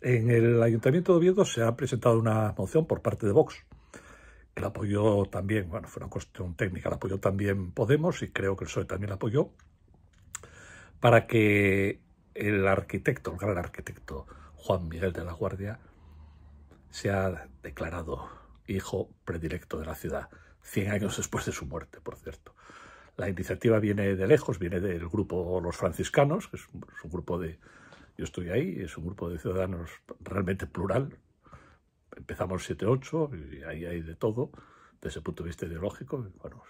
en el Ayuntamiento de Oviedo se ha presentado una moción por parte de Vox, que la apoyó también, bueno, fue una cuestión técnica, la apoyó también Podemos y creo que el PSOE también la apoyó, para que el arquitecto, el gran arquitecto Juan Miguel de la Guardia, sea declarado hijo predilecto de la ciudad, 100 años después de su muerte, por cierto. La iniciativa viene de lejos, viene del grupo Los Franciscanos, que es un, grupo de... Yo estoy ahí, es un grupo de ciudadanos realmente plural. Empezamos 7-8 y ahí hay de todo, desde el punto de vista ideológico. Bueno,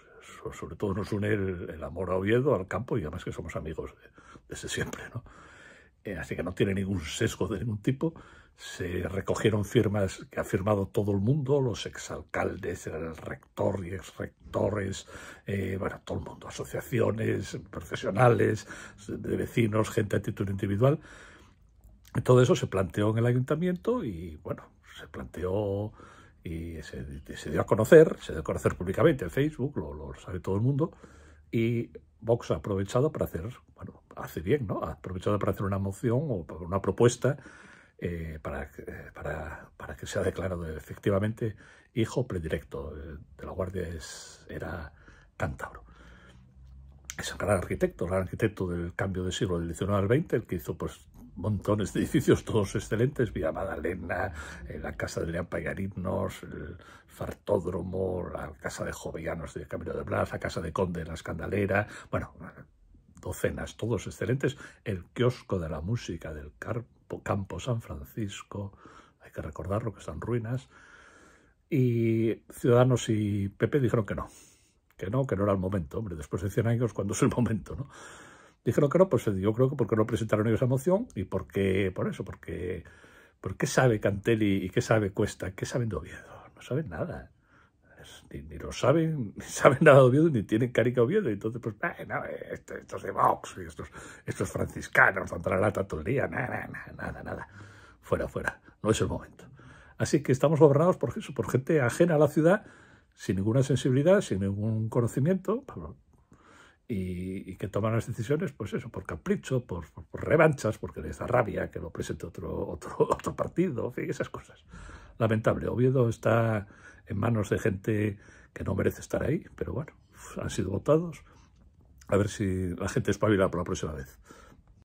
sobre todo nos une el, amor a Oviedo, al campo y además que somos amigos desde siempre, ¿no? Eh, así que no tiene ningún sesgo de ningún tipo. Se recogieron firmas que ha firmado todo el mundo, los exalcaldes, el rector y exrectores, eh, bueno, todo el mundo, asociaciones, profesionales, de vecinos, gente a título individual. Todo eso se planteó en el ayuntamiento y, bueno, se planteó y se, dio a conocer, se dio a conocer públicamente en Facebook, lo, lo sabe todo el mundo, y Vox ha aprovechado para hacer, bueno, hace bien, ¿no? Ha aprovechado para hacer una moción o una propuesta eh, para, para, para, que sea declarado efectivamente hijo predilecto de la Guardia es, era cántabro. Es un gran arquitecto, gran arquitecto del cambio de siglo del XIX al XX, el que hizo pues montones de edificios, todos excelentes, Villa Madalena, eh, la Casa de León Payarinos, el Fartódromo, la Casa de Jovellanos de Camino de Blas, la Casa de Conde, la Escandalera, bueno, docenas, todos excelentes, el kiosco de la música del Campo San Francisco, hay que recordarlo que están ruinas, y Ciudadanos y PP dijeron que no, que no, que no era el momento, hombre, después de 100 años, cuando es el momento, no? Dijeron que no, pues yo creo que porque no presentaron ellos esa moción y porque, por eso, porque, porque sabe Cantelli y qué sabe Cuesta, qué saben de Oviedo, no saben nada ni, lo saben, ni saben nada de Oviedo, ni tienen carica Oviedo. Entonces, pues, no, estos, de Vox, estos, estos franciscanos, tanta la lata todo el día, nada, nada, nada, nada. Fuera, fuera. No es el momento. Así que estamos gobernados por eso, por gente ajena a la ciudad, sin ninguna sensibilidad, sin ningún conocimiento, y, que toman las decisiones, pues eso, por capricho, por, revanchas, porque les da rabia que lo presente otro, otro, otro partido, en fin, esas cosas. Lamentable. Oviedo está en manos de gente que no merece estar ahí, pero bueno, han sido votados. A ver si la gente espabila por la próxima vez.